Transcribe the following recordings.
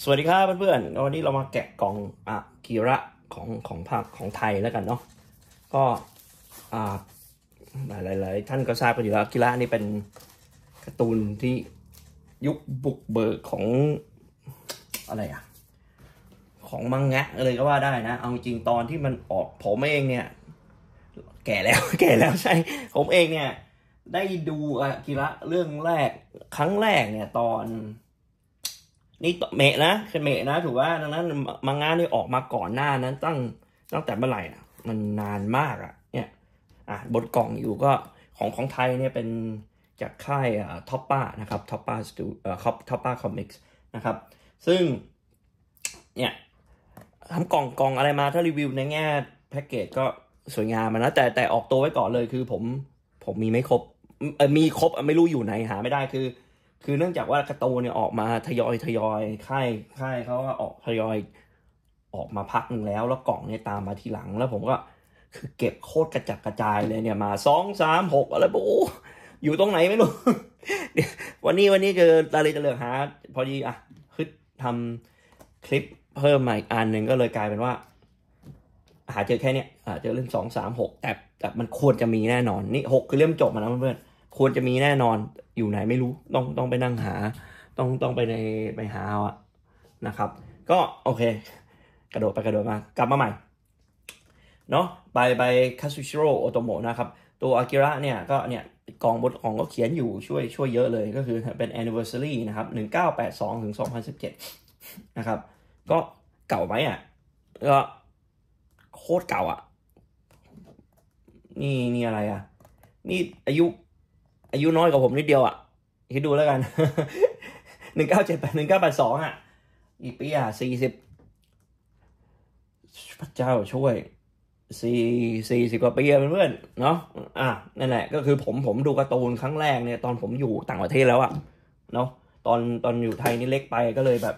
สวัสดีครับเพื่อนๆวันนี้เรามาแกะกล่องอะกีระของของภาคของไทยแล้วกันเนาะก็อ่าหลายๆท่านก็ทราบกันอยู่แล้วกีระนี่เป็นการ์ตูนที่ยุคบุกเบิกของอะไรอะของมังงะเลยก็ว่าได้นะ เอาจริงตอนที่มันออกผมเองเนี่ย แก่แล้วแก่แล้วใช่ ผมเองเนี่ย ได้ดูอากิระเรื่องแรกครั้งแรกเนี่ยตอน อนิเมะนะคืออนิเมะนะถูกว่าดังนั้นมังงะนี่ออกมาก่อนหน้านั้นตั้งตั้งแต่เมื่อไหร่อะ มันนานมากอะ เนี่ย อะบนกล่องอยู่ก็ของของไทยเนี่ยเป็นจากค่ายอ่าท็อปป้านะครับท็อปป้าสตูเอ่อท็อปป้าคอมิกส์นะครับ ซึ่ง เนี่ยทำกล่องกล่องอะไรมาถ้ารีวิวในแง่แพ็กเกจก็สวยงามนะแต่แต่ออกตัวไว้ก่อนเลยคือผมผมมีไม่ครบเออมีครบไม่รู้อยู่ไหนหาไม่ได้คือ คือเนื่องจากว่าการ์ตูนเนี่ยออกมาทยอยทยอยค่ายค่ายเขาก็ออกทยอยออกมาพักหนึ่งแล้ว แล้วกล่องเนี่ยตามมาทีหลังแล้วผมก็คือเก็บโคตรกระจัดกระจายเลยเนี่ยมาสองสามหกอะไรโอ้อยู่ตรงไหนไม่รู้วันนี้วันนี้เจอตาเลยจะเลือกหาพอดีอะคือทำคลิปเพิ่มมาอีกอันหนึ่งก็เลยกลายเป็นว่า หาเจอแค่เนี้ยหาเจอเรื่องสองสามหกแต่แต่มันควรจะมีแน่นอนนี่หกคือเล่มจบมาแล้วเพื่อนๆควรจะมีแน่นอน อยู่ไหนไม่รู้ต้องต้องไปนั่งหา ต้องต้องไปในไปหาเอาอะนะครับ ก็โอเค กระโดดไปกระโดดมากลับมาใหม่เนาะไปไปคาซูชิโร่โอโตโมะนะครับ ตัวอากิระเนี่ยก็เนี่ยกองบนกองก็เขียนอยู่ช่วยช่วยเยอะเลยก็คือเป็น anniversary นะครับ 1982 ถึง 2017 นะครับ ก็เก่าไหมอะก็โคตรเก่าอะ นี่นี่อะไรอะ นี่อายุ อายุน้อยกว่าผมนิดเดียวอะคิดดูแล้วกันหนึ่งเก้าเจ็ดแปดหนึ่งเก้าแปดสองอะอีกปีอะสี่สิบพระเจ้าช่วยสี่สี่สิบกว่าปีอะเพื่อนเนาะอะนั่นแหละ ก็คือผมผมดูการ์ตูนครั้งแรกเนี่ย ตอนผมอยู่ต่างประเทศแล้วอะเนาะตอนตอนอยู่ไทยนี่เล็กไปก็เลยแบบ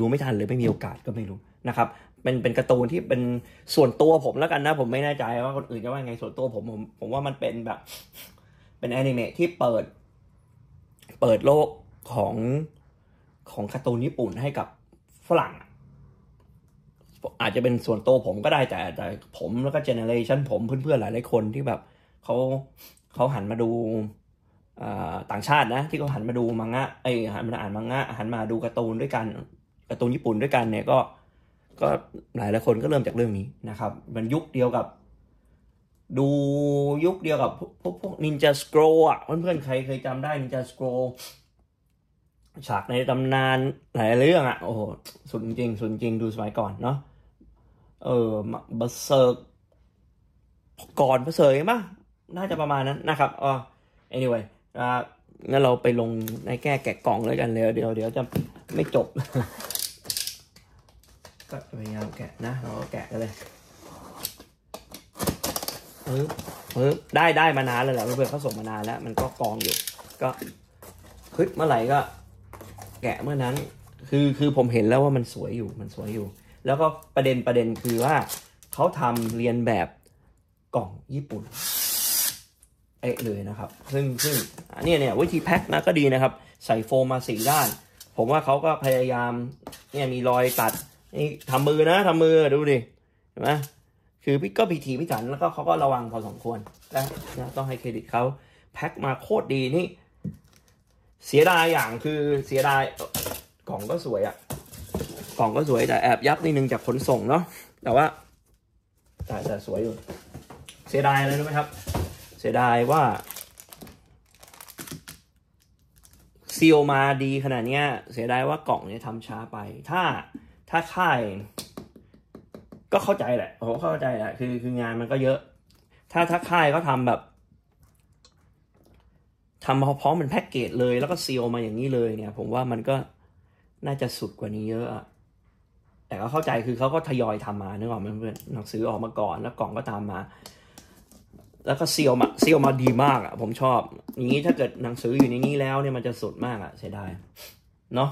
ดูไม่ทันเลยไม่มีโอกาสก็ไม่รู้นะครับเป็นเป็นการ์ตูนที่เป็นส่วนตัวผมแล้วกันนะ ผมไม่แน่ใจว่าคนอื่นจะว่าไงส่วนตัวผมผม ผมว่ามันเป็นแบบ เป็นแอนิเมะที่เปิด เปิดโลกของของการ์ตูนญี่ปุ่นให้กับฝรั่ง อาจจะเป็นส่วนตัวผมก็ได้แต่แต่ผมแล้วก็ generation ผมเพื่อนๆหลายๆคนที่แบบเขาเขาหันมาดูต่างชาตินะที่เขาหันมาดูมังงะไอหันมาอ่านมังงะหันมาดูการ์ตูนด้วยกันการ์ตูนญี่ปุ่นด้วยกันเนี่ยก็ก็หลายหลายคนก็เริ่มจากเรื่องนี้นะครับ มันยุคเดียวกับ ดูยุคเดียวกับพวกพวกนินจาสโครอะเพื่อนๆใครเคยจำได้นินจาสโครฉากในตำนานหลายเรื่องอะ โอ้โหสุดจริงสุดจริงดูสมัยก่อนเนาะเออ Berserk ก่อน Berserk มั้ยน่าจะประมาณนั้นนะครับอ๋อ anyway อ่างั้นเราไปลงในแก้แกะกล่องเลยกันเลยเดี๋ยวเดี๋ยวจะไม่จบ ก็พยายามแกะนะ เราก็แกะกันเลย เออเออได้ได้มานานเลยแหละเพื่อนเขาส่งมานานแล้ว มันก็กองอยู่ ก็คึกเมื่อไหร่ก็ แกะเมื่อนั้น คือคือผมเห็นแล้วว่ามันสวยอยู่มันสวยอยู่ แล้วก็ประเด็นประเด็นคือว่าเขาทำเรียนแบบกล่องญี่ปุ่นเอ๊ะเลยนะครับ ซึ่งซึ่งเนี่ยเนี่ยวิธีแพ็คนะก็ดีนะครับ ใส่โฟมมาสี่ด้าน ผมว่าเขาก็พยายามเนี่ยมีรอยตัดนี่ทำมือนะทำมือดูดิเห็นไหม คือพี่ก็พิถีพิถันแล้วก็เขาก็ระวังพอสมควรนะนะต้องให้เครดิตเขาแพ็คมาโคตรดีนี่ เสียดายอย่างคือเสียดายกล่องก็สวยอะกล่องก็สวยแต่แอบยับนิดนึงจากขนส่งเนาะแต่ว่าแต่แต่สวยอยู่ เสียดายอะไรรู้ไหมครับ เสียดายว่าซีโอมาดีขนาดเนี้ย เสียดายว่ากล่องเนี่ยทำช้าไป ถ้าถ้าค่าย ก็เข้าใจแหละผมเข้าใจแหละคือคืองานมันก็เยอะ ถ้าถ้าค่ายเขาทำแบบทำมาพร้อมเป็นแพ็กเกจเลยแล้วก็ซีโอมาอย่างนี้เลยเนี่ย ผมว่ามันก็น่าจะสุดกว่านี้เยอะอะแต่ก็เข้าใจคือเขาก็ทยอยทำมานึกออกไหมเพื่อนหนังสือออกมาก่อนแล้วกล่องก็ตามมา แล้วก็ซีลมาซีลมาดีมากอะ ผมชอบ อย่างนี้ถ้าเกิดหนังสืออยู่ในนี้แล้วเนี่ยมันจะสุดมากอะเสียดายเนาะ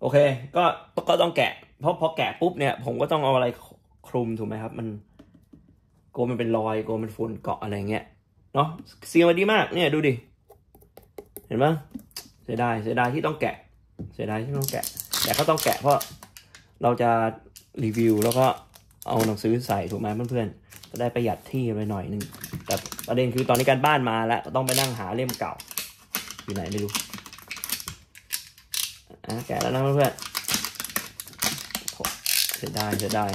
โอเค ก็ก็ต้องแกะ เพราะพอแกะปุ๊บเนี่ยผมก็ต้องเอาอะไรคลุมถูกไหมครับ มันกลัวมันเป็นรอยกลัวมันฝุ่นเกาะอะไรเงี้ยเนาะเซีลมาดีมากเนี่ยดูดิ เห็นไหมเสียดายเสียดายที่ต้องแกะ เสียดายที่ต้องแกะ แต่ก็ต้องแกะเพราะเราจะรีวิวแล้วก็เอาหนังสือใส่ถูกไหมเพื่อนๆจะได้ประหยัดที่ไปหน่อยนึงแต่ประเด็นคือตอนนี้การบ้านมาแล้วต้องไปนั่งหาเล่มเก่า อยู่ไหนไม่รู้อะแกะแล้วนะเพื่อนๆ เสียดายเสียดาย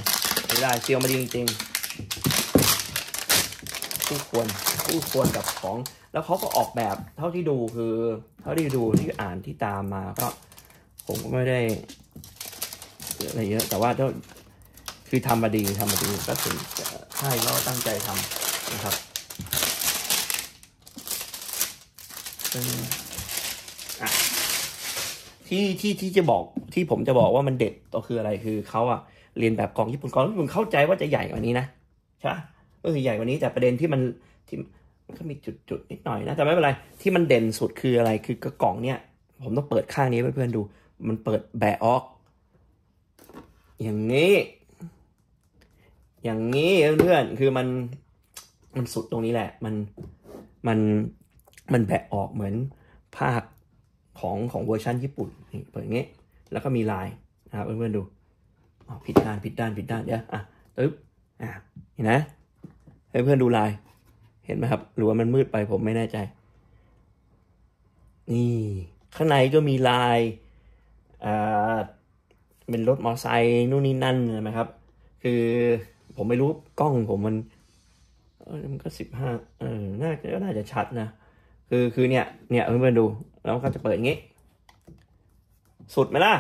เสียดายเซียวมาดีจริงๆคู่ควรคู่ควรกับของ แล้วเขาก็ออกแบบเท่าที่ดูคือ เท่าที่ดูที่อ่านที่ตามมาก็ ผมก็ไม่ได้อะไรเยอะแต่ว่าก็คือทำมาดีทำมาดีก็ถึงจะใช่ก็ตั้งใจทำนะครับที่ที่ที่จะบอกที่ผมจะบอกว่ามันเด็ดก็คืออะไรคือเขาอะ เรียนแบบกองญี่ปุ่นกองญี่ปุ่นเข้าใจว่าจะใหญ่กว่านี้นะใช่ก็คือใหญ่กว่านี้แต่ประเด็นที่มันที่มันก็มีจุดจุดนิดหน่อยนะแต่ไม่เป็นไรที่มันเด่นสุดคืออะไรคือกระกล่องเนี่ยผมต้องเปิดข้างนี้เพื่อนๆดู มันเปิดแบะออก อย่างนี้ อย่างนี้เพื่อนๆคือมันมันสุดตรงนี้แหละ มันมันมันแบะออกเหมือนภาคของของเวอร์ชันญี่ปุ่นเปิดอย่างนี้ แล้วก็มีลายนะครับเพื่อนๆดู ผิดด้านผิดด้านผิดด้านเดี๋ยวอะตึ๊บอะเห็นนะให้เพื่อนดูลาย เห็นไหมครับ หรือว่ามันมืดไปผมไม่แน่ใจ นี่ ข้างในก็มีลายอ่าเป็นรถมอเตอร์ไซค์นู่นนี่นั่นใช่ไหมครับ คือผมไม่รู้กล้องผมมันเออมันก็สิบห้าเออน่าจะน่าจะชัดนะ คือคือเนี่ย เนี่ยเพื่อนๆดู แล้วก็จะเปิดอย่างงี้ สุดไหมล่ะ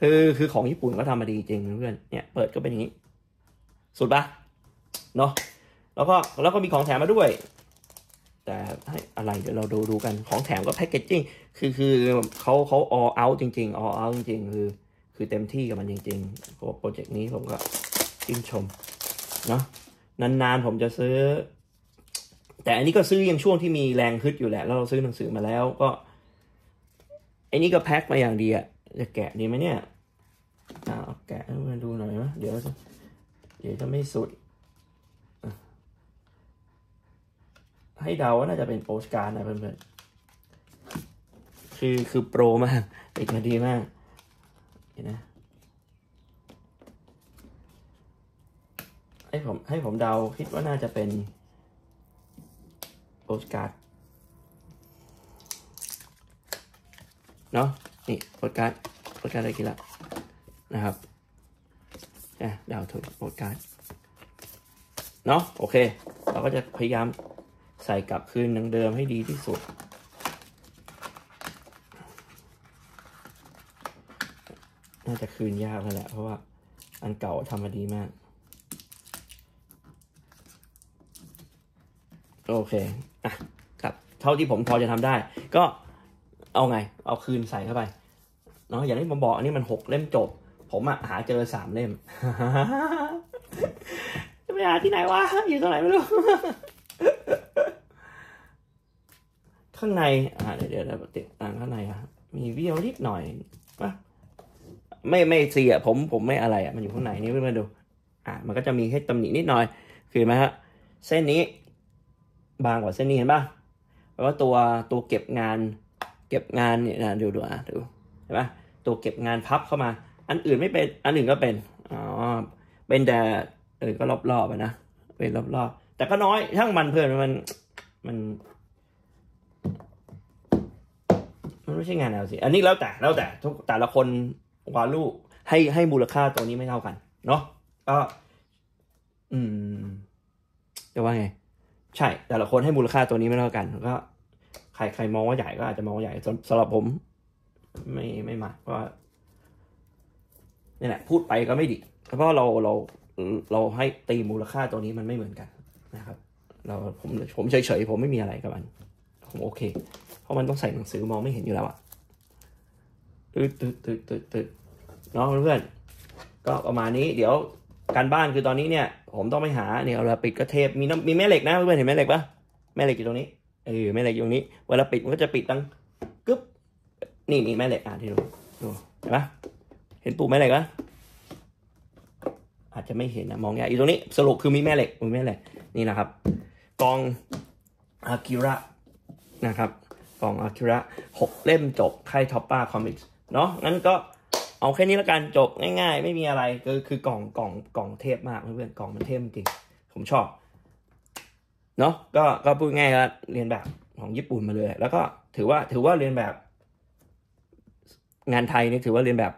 คือคือของญี่ปุ่นก็ทำมาดีจริงเพื่อนเนี่ยเปิดก็เป็นอย่างนี้ สุดปะเนาะแล้วก็แล้วก็มีของแถมมาด้วย แต่ให้อะไรเดี๋ยวเราดูดูกันของแถมก็แพคเกจจิ้งคือคือเขาเขา all out จริงๆ all out จริงๆ คือ คือเต็มที่กับมันจริงๆเพราะว่าโปรเจกต์นี้ผมก็ชื่นชมเนาะนานๆผมจะซื้อ แต่อันนี้ก็ซื้อยังช่วงที่มีแรงฮึดอยู่แหละแล้วเราซื้อหนังสือมาแล้วก็ไอ้นี่ก็แพ็คมาอย่างดีอะ จะแกะดีไหมเนี่ยอ่าเอาแกะให้มาดูหน่อยวะเดี๋ยวเดี๋ยวจะไม่สุด ให้เดาว่าน่าจะเป็นโปสการ์ดนะเพื่อนๆ คือคือ pro มากติดมาดีมากเห็นนะให้ผมให้ผมเดาคิดว่าน่าจะเป็นโปสการ์ดเนาะ นี่โปสการ์ดโปสการ์ดอะไรกินละนะครับอะเดาถูกโปสการ์ดเนาะโอเค เราก็จะพยายามใส่กลับคืนดังเดิมให้ดีที่สุดน่าจะคืนยากแล้วแหละเพราะว่าอันเก่าทำมาดีมาก โอเค อะครับ เท่าที่ผมพอจะทำได้ ก็ เอาไง เอาคืนใส่เข้าไปเนาะอย่างที่ผมบอกอันนี้มันหกเล่มจบ ผมอะหาเจอสามเล่มจะไปหาที่ไหนวะอยู่ตรงไหนไม่รู้ข้างในอ่าเดี๋ยวเดี๋ยวติดอ่างข้างในอะมีวิวนิดหน่อยปะไม่ไม่เสียผมผมไม่อะไรอะมันอยู่ข้างในนี่เพื่อนดู อะมันก็จะมีให้ตำหนินิดหน่อย คือไหมฮะเส้นนี้ บางกว่าเส้นนี้เห็นปะแปลว่าตัวตัวเก็บงาน เก็บงานเนี่ยนะดูดูอะดูเห็นปะตัวเก็บงานพับเข้ามา อันอื่นไม่เป็นอันอื่นก็เป็นอ๋อเป็นแต่เออก็รอบๆอะนะเป็นรอบๆแต่ก็น้อยช่างมันเพื่อนมันมันมันไม่ใช่งานแนวสิอันนี้แล้วแต่แล้วแต่ทุกแต่ละคนวาลูให้ให้มูลค่าตัวนี้ไม่เท่ากัน เนาะก็ อืมจะว่าไง ใช่ แต่ละคนให้มูลค่าตัวนี้ไม่เท่ากันก็ ใครใครมองว่าใหญ่ก็อาจจะมองว่าใหญ่สำหรับผม ไม่ไม่มากเพราะนี่แหละพูดไปก็ไม่ดี เพราะเราเราเราให้ตีมูลค่าตัวนี้มันไม่เหมือนกันนะครับ เราผมผมเฉยๆผมไม่มีอะไรกับมัน ผมโอเค เพราะมันต้องใส่หนังสือมองไม่เห็นอยู่แล้วอะตืดตืดตืดตืดตืดเนาะเพื่อนก็ประมาณนี้เดี๋ยวการบ้านคือตอนนี้เนี่ย ผมต้องไปหาเนี่ยเวลาปิดก็เทปมีน้ำมีแม่เหล็กนะเพื่อนเห็นแม่เหล็กปะแม่เหล็กอยู่ตรงนี้ เออแม่เหล็กอยู่ตรงนี้ เวลาปิดมันก็จะปิดตั้งกึ๊บ นี่นี่แม่เหล็กอะที่ดูดูเห็นปะเห็นปูแม่เหล็กปะอาจจะไม่เห็นนะมองยากอยู่ตรงนี้ สรุปคือมีแม่เหล็กมีแม่เหล็กนี่นะครับกองอากิระนะครับกองอากิระหกเล่มจบค่ายท็อปป้าคอมิกส์เนาะงั้นก็เอาแค่นี้ละกันจบง่ายๆ ไม่มีอะไรก็คือกล่องกล่องกล่องเทพมากเพื่อนๆกล่องมันเทพจริงผมชอบ เนาะก็ก็พูดง่ายก็เรียนแบบของญี่ปุ่นมาเลย แล้วก็ถือว่าถือว่าเรียนแบบ งานไทยนี่ถือว่าเรียนแบบ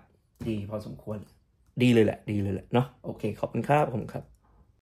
ดีพอสมควรดีเลยแหละ ดีเลยแหละเนาะโอเคขอบคุณครับผมครับ